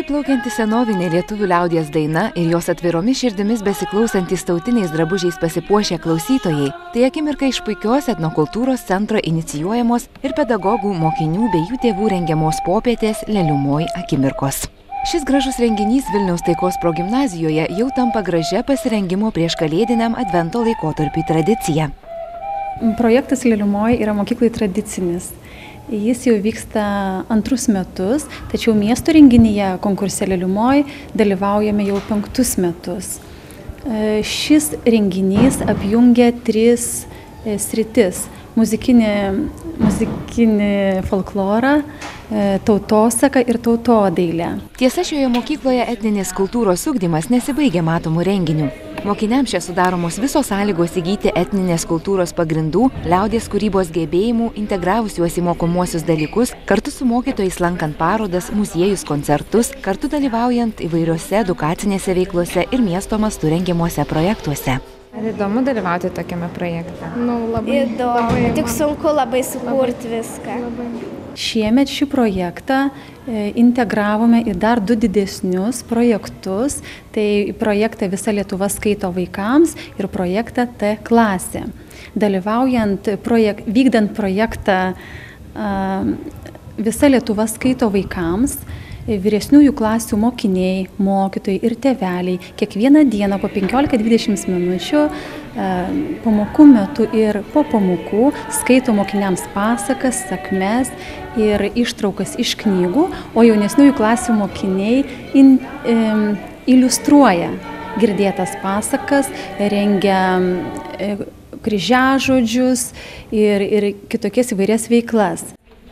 Tyliai plaukianti senovinė lietuvių liaudies daina ir jos atviromis širdimis besiklausantis tautiniais drabužiais pasipuošę klausytojai - tai akimirka iš puikios etnokultūros centro inicijuojamos ir pedagogų, mokinių bei jų tėvų rengiamos popietės Leliumoj akimirkos. Šis gražus renginys Vilniaus taikos progymnazijoje jau tampa gražia pasirengimo prieš kalėdiniam advento laikotarpiui tradicija. Projektas Leliumoj yra mokyklai tradicinis. Jis jau vyksta antrus metus, tačiau miesto renginyje konkurse Leliumoj dalyvaujame jau penktus metus. E, šis renginys apjungia tris e, sritis - muzikinį, muzikinį folklorą, tautosaką ir tautodailę. Tiesa, šioje mokykloje etninės kultūros ugdymas nesibaigia matomų renginių. Mokiniams čia sudaromos visos sąlygos įgyti etninės kultūros pagrindų, liaudės kūrybos gebėjimų, integravus juos į mokomuosius dalykus, kartu su mokytojais lankant parodas, muziejus, koncertus, kartu dalyvaujant įvairiose edukacinėse veiklose ir miesto mastu rengiamuose projektuose. Ar įdomu dalyvauti tokiame projekte? Nu, labai įdomu. Tik sunku labai sukurti viską. Šiemet šį projektą integravome į dar du didesnius projektus. Tai projektą Visa Lietuva skaito vaikams ir projektą T klasė. Dalyvaujant, projek vykdant projektą Visa Lietuva skaito vaikams, vyresniųjų klasių mokiniai, mokytojai ir tėveliai kiekvieną dieną po 15-20 minučių pamokų metu ir po pamokų skaito mokiniams pasakas, sakmes ir ištraukas iš knygų, o jaunesniųjų klasių mokiniai in, e, iliustruoja girdėtas pasakas, rengia e, kryžiažodžius ir, ir kitokias įvairias veiklas.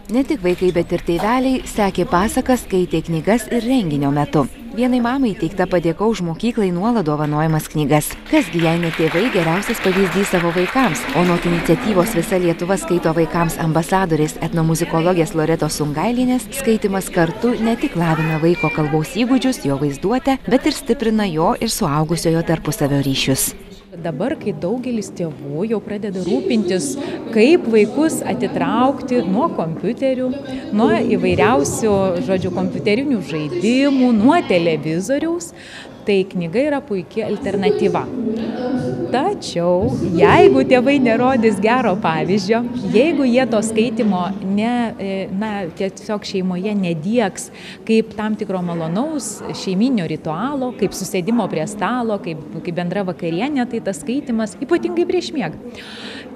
Ne tik vaikai, bet ir tėveliai sekė pasakas, skaitė knygas ir renginio metu. Vienai mamai teikta padėka už mokyklai nuolat dovanojamas knygas. Kasgi jei ne tėvai geriausias pavyzdys savo vaikams, o nuo iniciatyvos visa Lietuva skaito vaikams ambasadorės etnomuzikologės Loretos Sungailinės, skaitimas kartu ne tik lavina vaiko kalbos įgūdžius, jo vaizduotę, bet ir stiprina jo ir suaugusiojo tarpusavio ryšius. Dabar, kai daugelis tėvų jau pradeda rūpintis, kaip vaikus atitraukti nuo kompiuterių, nuo įvairiausių, žodžiu, kompiuterinių žaidimų, nuo televizoriaus, tai knyga yra puikia alternatyva. Tačiau, jeigu tėvai nerodys gero pavyzdžio, jeigu jie to skaitimo ne, e, na, tiesiog šeimoje nedieks kaip tam tikro malonaus šeiminio ritualo, kaip susėdimo prie stalo, kaip, kaip bendra vakarienė, tai tas skaitimas, ypatingai prieš miegą.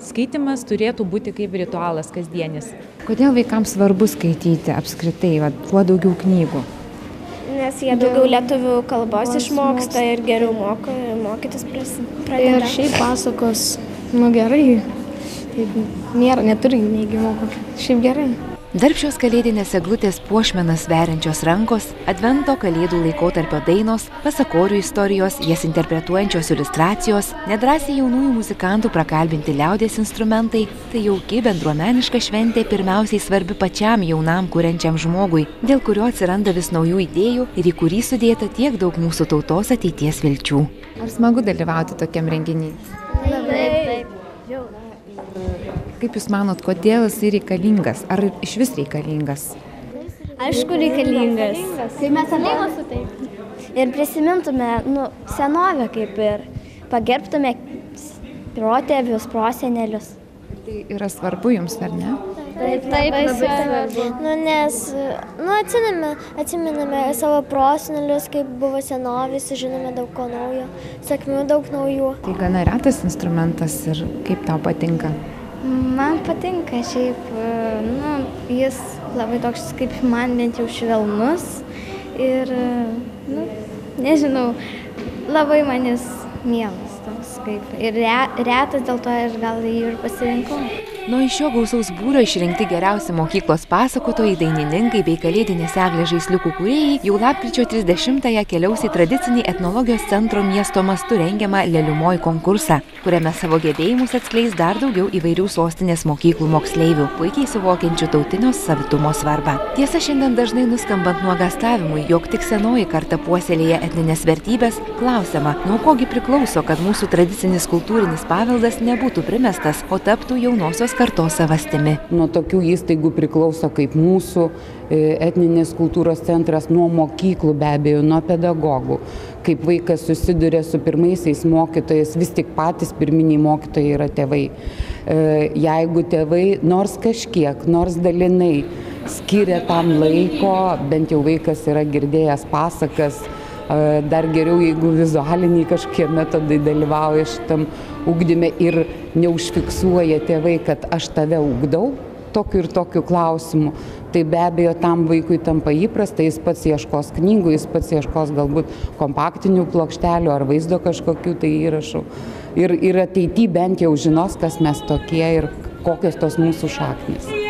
Skaitimas turėtų būti kaip ritualas kasdienis. Kodėl vaikams svarbu skaityti apskritai, va, kuo daugiau knygų? Nes jie daugiau lietuvių kalbos išmoksta ir geriau moko, mokytis pradeda. Ir šiaip pasakos, nu gerai, taip, nėra, neturi neigiamo kokio, šiaip gerai. Darbšios kalėdinės eglutės puošmenas veriančios rankos, advento kalėdų laikotarpio dainos, pasakorių istorijos, jas interpretuojančios iliustracijos, nedrasiai jaunųjų muzikantų prakalbinti liaudės instrumentai - tai jauki bendruomeniška šventė pirmiausiai svarbi pačiam jaunam kuriančiam žmogui, dėl kurio atsiranda vis naujų idėjų ir į kurį sudėta tiek daug mūsų tautos ateities vilčių. Ar smagu dalyvauti tokiam renginiui? Labai. Taip. Kaip Jūs manot, kodėl jis reikalingas? Ar iš vis reikalingas? Aišku, reikalingas. Kai mes ateimame taip. Ir prisimintume, nu, senovę kaip ir pagerbtume protėvius, prosenelius. Tai yra svarbu Jums, ar ne? Taip, taip, labai svarbu. Nu, nes, nu, atsiname, atsiminame savo prosenelius, kaip buvo senovės, žinome daug ko naujo, sakmių daug naujų. Tai gana retas instrumentas ir kaip tau patinka? Man patinka šiaip, nu, jis labai toks kaip man bent jau švelnus ir, nu, nežinau, labai man jis mielas toks kaip ir re, retas dėl to ir gal jį ir pasirinkau. Nuo iš šio gausaus būrio išrinkti geriausi mokyklos pasakotojai, dainininkai bei kalėdinės eglės žaisliukų kūrėjai jau lapkričio 30-ąją keliaus į tradicinį etnologijos centro miesto mastu rengiamą Leliumoj konkursą, kuriame savo gebėjimus atskleis dar daugiau įvairių sostinės mokyklų moksleivių, puikiai suvokiančių tautinio savitumo svarbą. Tiesa, šiandien dažnai nuskambant nuogastavimui, jog tik senoji karta puoselėje etninės vertybės, klausiama, nuo kogi priklauso, kad mūsų tradicinis kultūrinis paveldas nebūtų primestas, o taptų jaunosios kartos savastimi. Nuo tokių įstaigų priklauso kaip mūsų e, etninės kultūros centras, nuo mokyklų be abejo, nuo pedagogų. Kaip vaikas susiduria su pirmaisiais mokytojais, vis tik patys pirminiai mokytojai yra tėvai. E, jeigu tėvai nors kažkiek, nors dalinai skiria tam laiko, bent jau vaikas yra girdėjęs pasakas, dar geriau, jeigu vizualiniai kažkokie metodai dalyvauja šitam ugdyme ir neužfiksuoja tėvai, kad aš tave ugdau tokiu ir tokiu klausimu. Tai be abejo tam vaikui tampa įprasta, jis pats ieškos knygų, jis pats ieškos galbūt kompaktinių plokštelių ar vaizdo kažkokių tai įrašų. Ir, ir ateityje bent jau žinos, kas mes tokie ir kokios tos mūsų šaknis.